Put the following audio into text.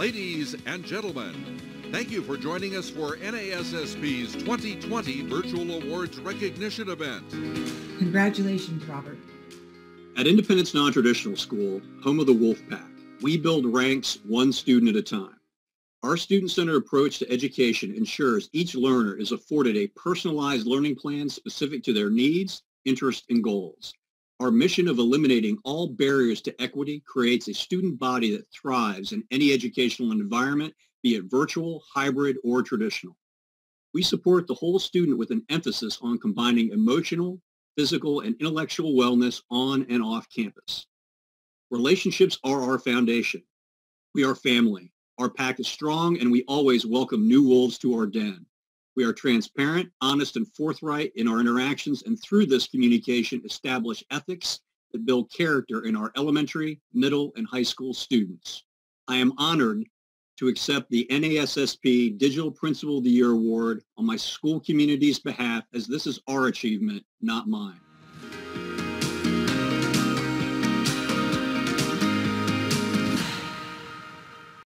Ladies and gentlemen, thank you for joining us for NASSP's 2020 Virtual Awards Recognition Event. Congratulations, Robert. At Independence Non-Traditional School, home of the Wolfpack, we build ranks one student at a time. Our student-centered approach to education ensures each learner is afforded a personalized learning plan specific to their needs, interests, and goals. Our mission of eliminating all barriers to equity creates a student body that thrives in any educational environment, be it virtual, hybrid, or traditional. We support the whole student with an emphasis on combining emotional, physical, and intellectual wellness on and off campus. Relationships are our foundation. We are family. Our pack is strong and we always welcome new wolves to our den. We are transparent, honest, and forthright in our interactions, and through this communication, establish ethics that build character in our elementary, middle, and high school students. I am honored to accept the NASSP Digital Principal of the Year Award on my school community's behalf, as this is our achievement, not mine.